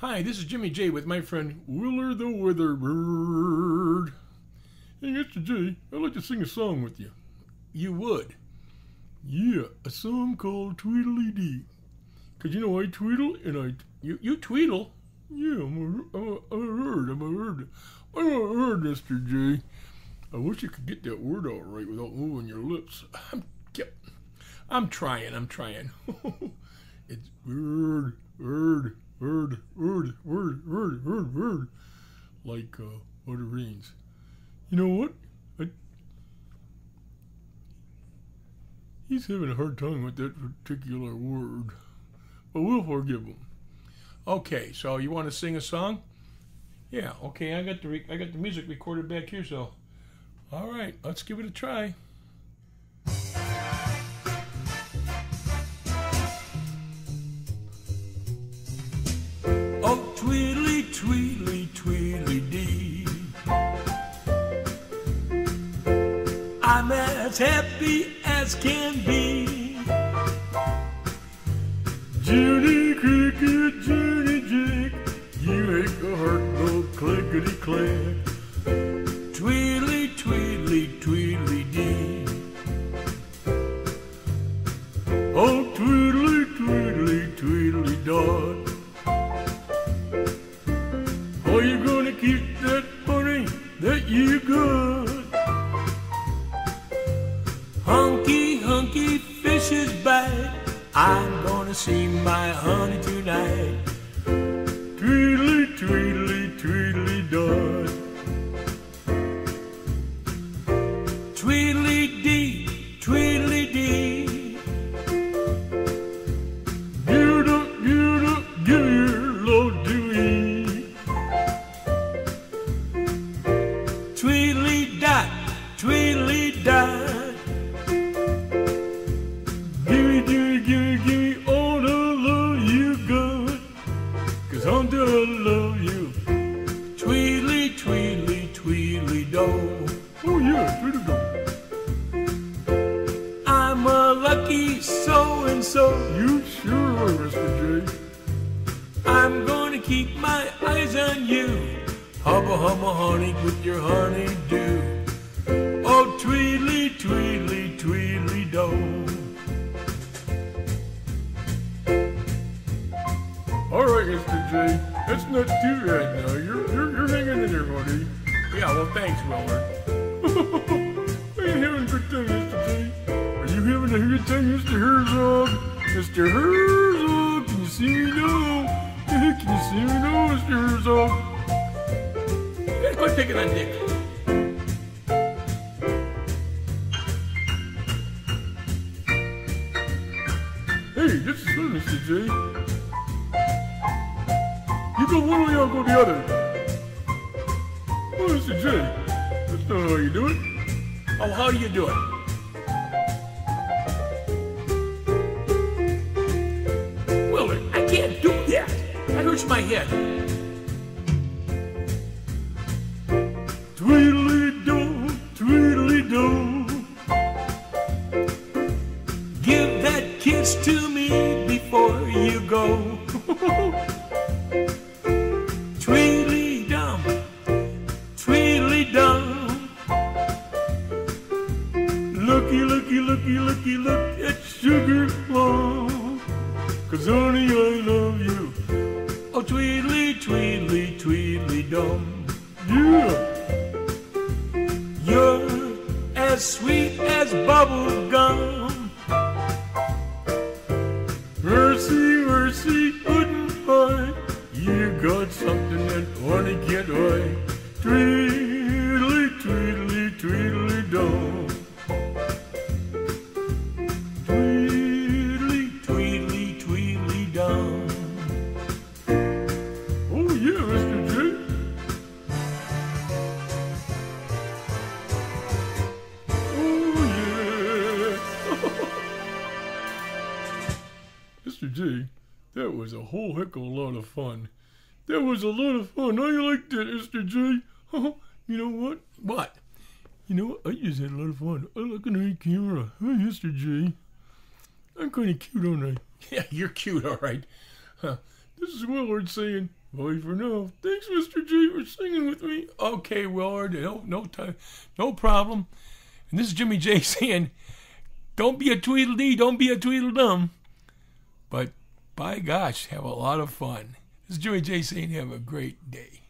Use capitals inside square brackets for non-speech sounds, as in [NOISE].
Hi, this is Jimmy Jay with my friend Willard the Witherbird. Hey, Mr. J, I'd like to sing a song with you. You would? Yeah, a song called Tweedly Dee. Cause you know I tweedle and I you you tweedle. Yeah, I'm a, I'm a, I'm a bird. I'm a bird. I'm a bird, Mr. J. I wish you could get that word out right without moving your lips. I'm I'm trying. I'm trying. [LAUGHS] it's bird, bird, bird, bird, bird, bird, bird, bird, like uh, what it means. You know what? I, he's having a hard time with that particular word, but we'll forgive him. Okay, so you want to sing a song? Yeah. Okay, I got the I got the music recorded back here, so all right, let's give it a try. I'm as happy as can be. Judy Cricket, Judy Jick, you make a heart go clickety click. Tweedly, tweedly, tweedly dee. Oh, tweedly, tweedly, tweedly dog. Are you gonna keep that money that you got? Gonna see my honey tonight. Cause I'm gonna love you. Tweedly, tweedly, tweedly do. Oh yeah, tweedly do. I'm a lucky so and so. You sure are, Mr. J. I'm gonna keep my eyes on you. Hubba hubba honey with your honey do. Mr. That's not too bad now. You're you're, you're hanging in there, buddy. Yeah, well, thanks, Willard. [LAUGHS] Are you having a good time, Mr. J? Are you having a good time, Mr. Herzog? Mr. Herzog, can you see me now? [LAUGHS] Can you see me now, Mr. Herzog? Quit picking on Dick. Hey, this is good, Mr. J. Go one way, I'll go the other. Oh, Mr. J, that's not how you do it. Oh, how do you do it? I can't do that. That hurts my head. Cause I love you. Oh, tweedly, tweedly, tweedly dum. Yeah. You're as sweet as bubble gum. Mercy, mercy, couldn't hide. You got something that honey can't. Tweedly, tweedly, tweedly Mr. J, that was a whole heck of a lot of fun. That was a lot of fun. I liked it, Mr. J. [LAUGHS] you know what? What? You know what? I just had a lot of fun. I look at the camera. Hi, Mr. J. I'm kind of cute, aren't I? [LAUGHS] Yeah, you're cute, all right. Huh. This is Willard saying Bye for now. Thanks, Mr. J, for singing with me. Okay, Willard, no, no time, no problem. And this is Jimmy Jay [LAUGHS] saying, "Don't be a Tweedledee, don't be a Tweedledum." But by gosh, have a lot of fun. This is Jimmy Jay saying, "Have a great day."